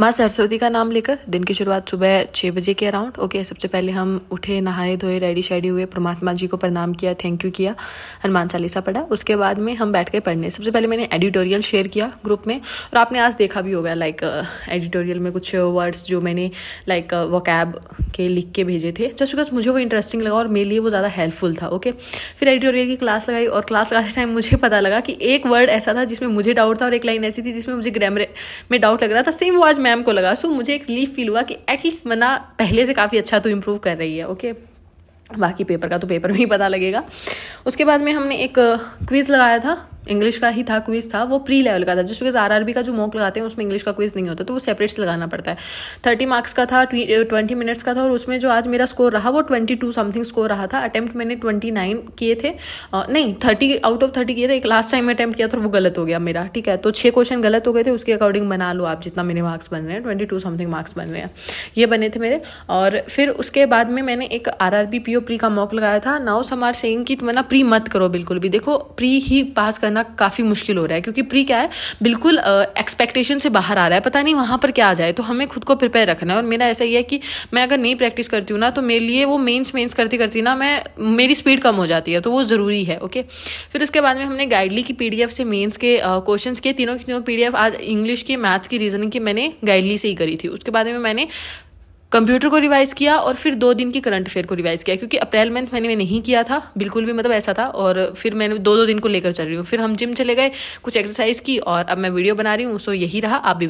माँ सरस्वती का नाम लेकर दिन की शुरुआत सुबह छः बजे के अराउंड ओके सबसे पहले हम उठे, नहाए, धोए रेडी शेडी हुए, परमात्मा जी को प्रणाम किया थैंक यू किया, हनुमान चालीसा पढ़ा। उसके बाद में हम बैठ के पढ़ने। सबसे पहले मैंने एडिटोरियल शेयर किया ग्रुप में, और आपने आज देखा भी होगा लाइक एडिटोरियल में कुछ वर्ड्स जो मैंने लाइक वोकैब के लिख के भेजे थे। जस्ट बिकॉज़ मुझे वो इंटरेस्टिंग लगा और मेरे लिए वो ज़्यादा हेल्पफुल था ओके फिर एडिटोरियल की क्लास लगाई, और क्लास लगाते टाइम मुझे पता लगा कि एक वर्ड ऐसा था जिसमें मुझे डाउट था, और एक लाइन ऐसी थी जिसमें मुझे ग्रामर में डाउट लग रहा था। सेम वो आज मैम को लगा, सो मुझे एक रिलीफ फील हुआ कि एटलीस्ट मना पहले से काफ़ी अच्छा तो इम्प्रूव कर रही है ओके बाकी पेपर का तो पेपर में ही पता लगेगा। उसके बाद में हमने एक क्विज़ लगाया था इंग्लिश का ही था क्विज था वो प्री लेवल का था। जस्ट बिकॉज़ आर का जो मॉक लगाते हैं उसमें इंग्लिश का क्विज नहीं होता तो वो सेपरेट से लगाना पड़ता है। थर्टी मार्क्स का था ट्वेंटी मिनट्स का था और उसमें जो आज मेरा स्कोर रहा वो ट्वेंटी टू समथिंग स्कोर रहा था। अटैम्प्ट मैंने ट्वेंटी नाइन किए थे। आ, नहीं थर्टी आउट ऑफ़ थर्टी किए थे। एक लास्ट टाइम अटैम्प्ट किया था वो गलत हो गया मेरा ठीक है? तो छः क्वेश्चन गलत हो गए थे उसके अकॉर्डिंग बना लो आप जितना मेरे मार्क्स बन रहे हैं। ट्वेंटी टू समथिंग मार्क्स बन रहे हैं। ये बने थे मेरे। और फिर उसके बाद में मैंने एक R R B P O pre का मॉक लगाया था। नाउ समार सेइंग कि तुम ना प्री मत करो बिल्कुल भी। देखो प्री ही पास करना काफ़ी मुश्किल हो रहा है, क्योंकि प्री क्या है, बिल्कुल एक्सपेक्टेशन से बाहर आ रहा है, पता नहीं वहाँ पर क्या आ जाए तो हमें खुद को प्रिपेयर रखना है। और मेरा ऐसा ही है कि मैं अगर नहीं प्रैक्टिस करती हूँ ना तो मेरे लिए वो मेन्स मेन्स करती करती ना मैं, मेरी स्पीड कम हो जाती है तो वो ज़रूरी है ओके फिर उसके बाद में हमने गाइडली की पीडीएफ से मेन्स के क्वेश्चन किए। तीनों की तीनों पीडीएफ आज इंग्लिश की मैथ्स की रीजनिंग की मैंने गाइडली से ही करी थी। उसके बाद में मैंने कंप्यूटर को रिवाइज किया और फिर दो दिन की करंट अफेयर को रिवाइज किया, क्योंकि अप्रैल मंथ मैंने नहीं किया था, बिल्कुल भी मतलब ऐसा था, और फिर मैंने दो दो दिन को लेकर चल रही हूँ। फिर हम जिम चले गए, कुछ एक्सरसाइज की और अब मैं वीडियो बना रही हूँ सो यही रहा, आप भी